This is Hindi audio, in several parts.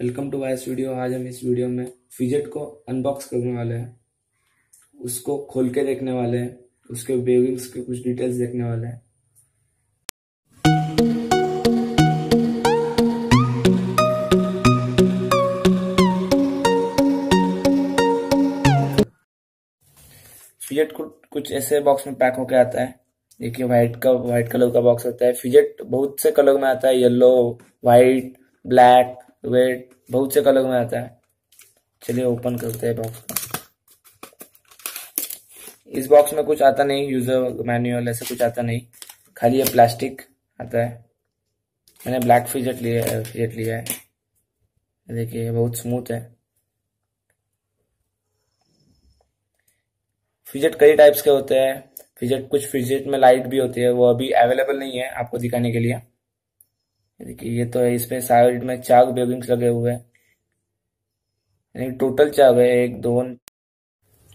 Welcome to vice video. आज हम इस वीडियो में फिजेट को अनबॉक्स करने वाले हैं। उसको खोल के देखने वाले हैं। उसके बेगिंग्स के कुछ डिटेल्स देखने वाले हैं। फिजेट को कुछ ऐसे बॉक्स में पैक होके आता है। देखिए व्हाइट का व्हाइट कलर का बॉक्स होता है। फिजेट बहुत से कलर में आता है। येलो व्हाइट ब्लैक रेड बहुत से कलर में आता है। चलिए ओपन करते हैं बॉक्स को। इस बॉक्स में कुछ आता नहीं यूज़र मैनुअल ऐसे कुछ आता नहीं। खाली ये प्लास्टिक आता है। मैंने ब्लैक फिजेट लिया है फिजेट लिया है। देखिए बहुत स्मूथ है। फिजेट कई टाइप्स के होते हैं। फिजेट कुछ फिजेट में लाइट भी होती है, वो अभी अवेलेबल नहीं है आपको दिखाने के लिए। देखिए, ये तो है, इसमें साइड में चार बेबिंग्स लगे हुए हैं। यानी टोटल चार है, एक, दो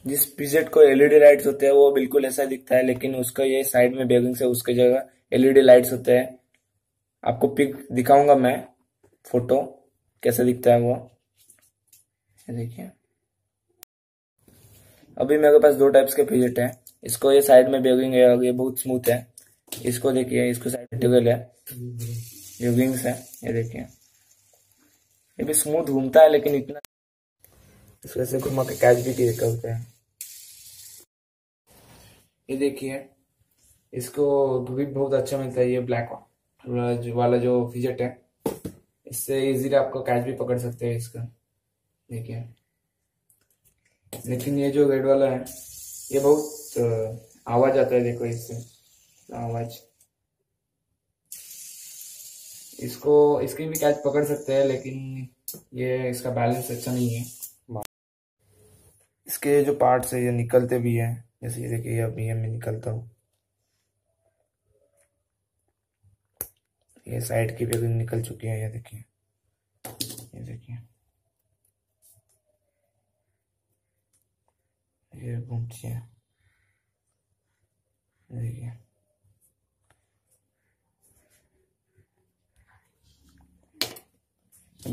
जिस फिजेट को एलईडी लाइट्स होते हैं, वो बिल्कुल ऐसा दिखता है, लेकिन उसका ये साइड में बेबिंग्स है, उसके जगह एलईडी लाइट्स होते हैं। आपको पिक दिखाऊँगा मैं फ़ोटो, कैसे दिखता है वो। देखिए। अभी मेरे पास दो टाइप्स के फिजेट हैं। इसको ये साइड में बेगिंग है, और ये बहुत स्मूथ है। इसको देखिए, इसको साइड टेबल है। ये विंग्स है, ये देखिए। ये भी स्मूथ घूमता है, लेकिन इतना इसको ऐसे घुमा के कैच भी किए करते हैं। ये देखिए, इसको ग्रिप बहुत अच्छा मिलता है, ये ब्लैक वाला जो फिजेट है, इससे इजीली आपको कैच भी पकड़ सकते हैं इसका। देखिए। लेकिन ये जो रेड वाला है, ये बहुत आवाज़ आता है, देखो इससे। आवाज़। इसको, इसकी भी कैच पकड़ सकते हैं, लेकिन ये इसका बैलेंस अच्छा नहीं है। इसके जो पार्ट्स है, ये निकलते भी हैं। जैसे ये देखिए, अभी मैं निकलता हूँ। ये साइड की भी निकल चुकी है, ये देखिए। ये देखिए। ये घूमती है। देखिए।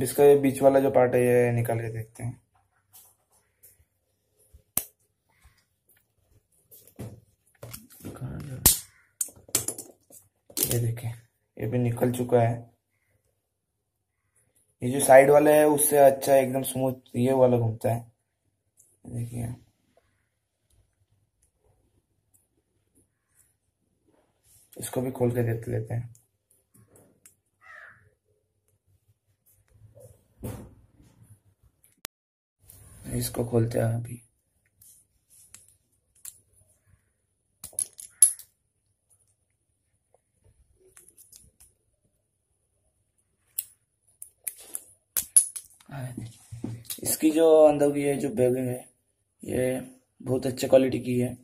अब इसका ये बीच वाला जो पार्ट है, ये निकाल के देखते हैं। ये देखिए ये भी निकल चुका है। ये जो साइड वाला है, उससे अच्छा एकदम स्मूथ ये वाला घूमता है। देखिए। इसको भी खोल के देख लेते हैं। इसको खोलते हैं अभी। इसकी जो अंदर की है, जो बैगिंग है, ये बहुत अच्छे क्वालिटी की है।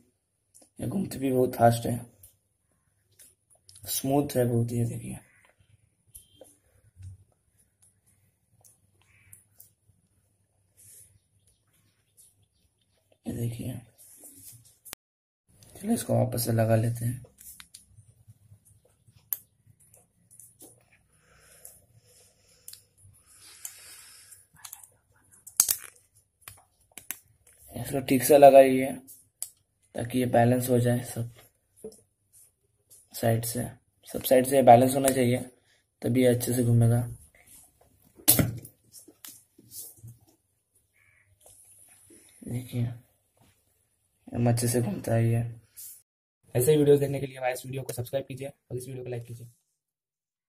ये घूमती भी बहुत फास्ट है। स्मूथ है बहुत, ये देखिए। देखिए चलो इसको वापस से लगा लेते हैं। इसको ठीक से लगाइए ताकि ये बैलेंस हो जाए सब साइड से। सब साइड से बैलेंस होना चाहिए, तभी अच्छे से घूमेगा। देखिए। अच्छे से घूमता है ऐसे वीडियोस देखने के लिए हमारे इस वीडियो को सब्सक्राइब कीजिए और इस वीडियो को लाइक कीजिए।